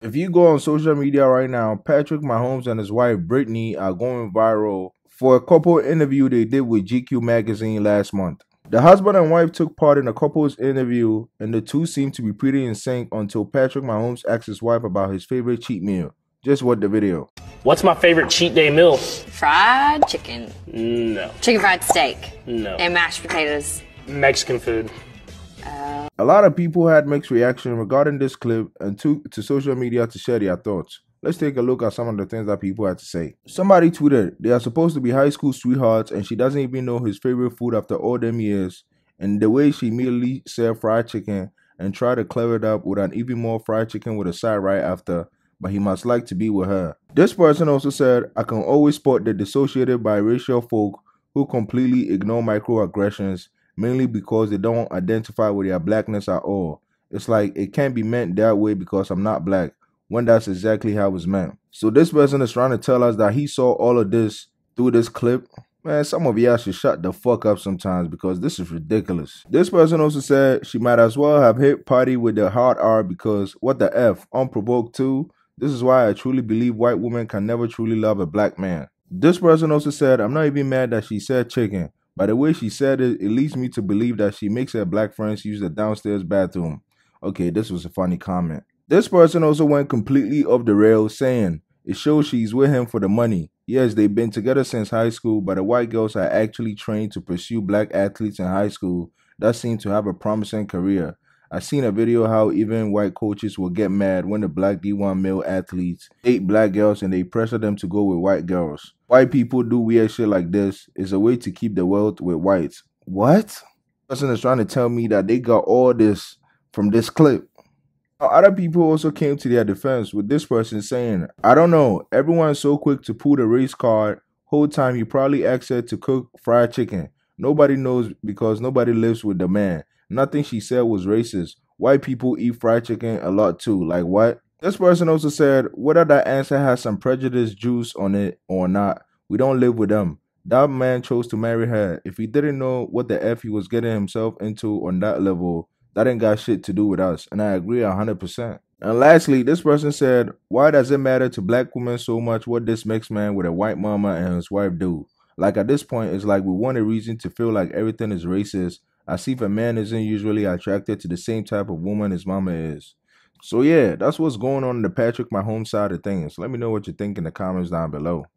If you go on social media right now, Patrick Mahomes and his wife Brittany are going viral for a couple interview they did with GQ magazine last month. The husband and wife took part in a couple's interview, and the two seemed to be pretty in sync until Patrick Mahomes asked his wife about his favorite cheat meal. Just watch the video. What's my favorite cheat day meal? Fried chicken. No. Chicken fried steak. No. And mashed potatoes. Mexican food. A lot of people had mixed reaction regarding this clip and took to social media to share their thoughts. Let's take a look at some of the things that people had to say. Somebody tweeted, they are supposed to be high school sweethearts and she doesn't even know his favorite food after all them years. And the way she immediately said fried chicken and tried to clear it up with an even more fried chicken with a side right after, but he must like to be with her. This person also said, I can always spot the dissociated biracial folk who completely ignore microaggressions mainly because they don't identify with their blackness at all. It's like it can't be meant that way because I'm not black, when that's exactly how it's meant. So this person is trying to tell us that he saw all of this through this clip. Man, some of y'all should shut the fuck up sometimes because this is ridiculous. This person also said she might as well have hit party with the hard R because what the F, unprovoked too. This is why I truly believe white women can never truly love a black man. This person also said, I'm not even mad that she said chicken by the way she said it, it leads me to believe that she makes her black friends use the downstairs bathroom. Okay, this was a funny comment. This person also went completely off the rails, saying, It shows she's with him for the money. Yes, they've been together since high school, but the white girls are actually trained to pursue black athletes in high school that seem to have a promising career. I seen a video how even white coaches will get mad when the black D1 male athletes date black girls and they pressure them to go with white girls. White people do weird shit like this. It's a way to keep the wealth with whites. What? Person is trying to tell me that they got all this from this clip. Other people also came to their defense with this person saying, I don't know, everyone's so quick to pull the race card. Whole time he probably asked her to cook fried chicken. Nobody knows because nobody lives with the man. Nothing she said was racist. White people eat fried chicken a lot too. Like what? This person also said whether that answer has some prejudice juice on it or not, we don't live with them. That man chose to marry her. If he didn't know what the F he was getting himself into on that level, that ain't got shit to do with us. And I agree 100%. And lastly, this person said, Why does it matter to black women so much what this mixed man with a white mama and his wife do? Like at this point, it's like we want a reason to feel like everything is racist I see if a man isn't usually attracted to the same type of woman his mama is. So yeah, that's what's going on in the Patrick Mahomes side of things. Let me know what you think in the comments down below.